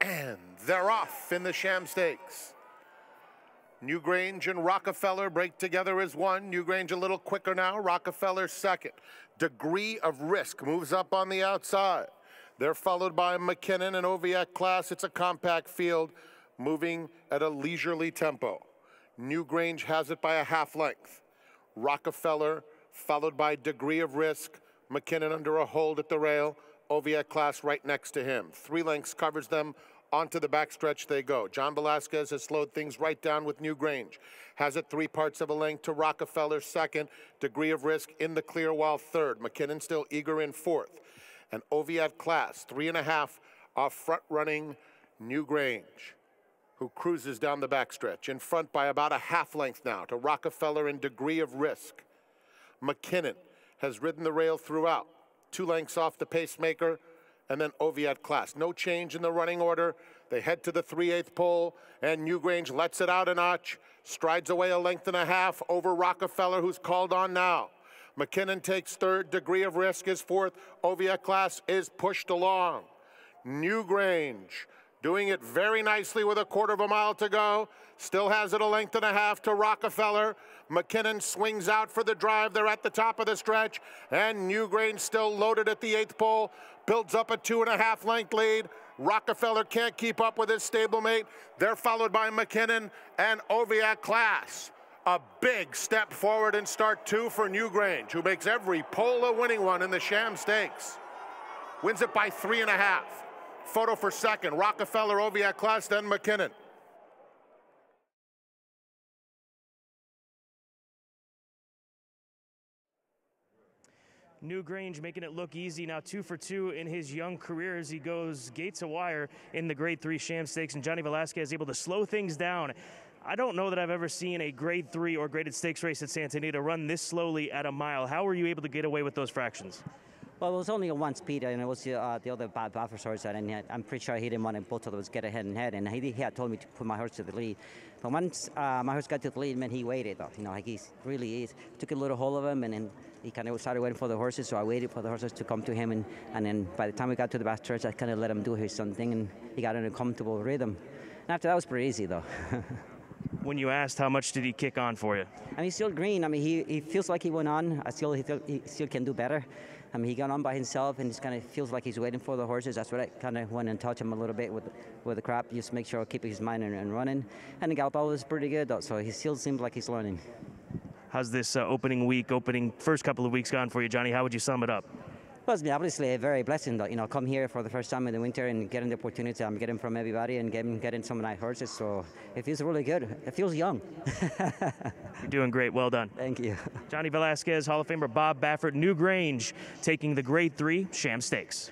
And they're off in the Sham Stakes. Newgrange and Rockefeller break together as one. Newgrange a little quicker now. Rockefeller second. Degree of risk moves up on the outside. They're followed by McKinnon and Oviatt class. It's a compact field moving at a leisurely tempo. Newgrange has it by a half length. Rockefeller followed by degree of risk. McKinnon under a hold at the rail. Oviatt class right next to him. Three lengths covers them Onto the backstretch they go. John Velazquez has slowed things right down with Newgrange. Has it three parts of a length to Rockefeller second. Degree of risk in the clear while third. McKinnon still eager in fourth. And Oviatt Class, three and a half off front running Newgrange, who cruises down the backstretch. In front by about a half length now to Rockefeller in degree of risk. McKinnon has ridden the rail throughout. Two lengths off the pacemaker and then Oviatt Class. No change in the running order. They head to the 3-8 pole, and Newgrange lets it out a notch, strides away a length and a half over Rockefeller, who's called on now. McKinnon takes third, degree of risk is fourth. Oviatt Class is pushed along. Newgrange doing it very nicely with a quarter of a mile to go. Still has it a length and a half to Rockefeller. McKinnon swings out for the drive. They're at the top of the stretch. And Newgrange still loaded at the eighth pole. Builds up a two and a half length lead. Rockefeller can't keep up with his stablemate. They're followed by McKinnon and Oviatt Class. A big step forward in start two for Newgrange, who makes every pole a winning one in the Sham Stakes. Wins it by three and a half. Photo for second, Rockefeller, Oviatt Class, then McKinnon. Newgrange making it look easy now, two for two in his young career as he goes gates a wire in the Grade Three Sham Stakes, and Johnny Velazquez able to slow things down. I don't know that I've ever seen a Grade Three or graded stakes race at Santa Anita run this slowly at a mile. How were you able to get away with those fractions? Well, it was only a one speed, and it was uh, the other bad horse and I'm pretty sure he didn't want both of those get ahead and head, and he, he had told me to put my horse to the lead. But once uh, my horse got to the lead, man, he waited. Though, you know, like he really is. Took a little hold of him, and then he kind of started waiting for the horses. So I waited for the horses to come to him, and, and then by the time we got to the back stretch, I kind of let him do his own thing, and he got in a comfortable rhythm. And after that was pretty easy, though. when you asked how much did he kick on for you? I mean, he's still green. I mean, he, he feels like he went on. I still he, he still can do better. I mean, he got on by himself and just kind of feels like he's waiting for the horses. That's what I kind of went and touched him a little bit with with the crap, just make sure I keep his mind and, and running. And the Galpal was pretty good, though, so he still seems like he's learning. How's this uh, opening week, opening first couple of weeks gone for you, Johnny? How would you sum it up? Well, it's been obviously a very blessing, though, you know, come here for the first time in the winter and getting the opportunity. I'm getting from everybody and getting, getting some nice horses. So it feels really good. It feels young. You're doing great. Well done. Thank you. Johnny Velazquez, Hall of Famer Bob Baffert, Newgrange, taking the Grade 3 Sham Stakes.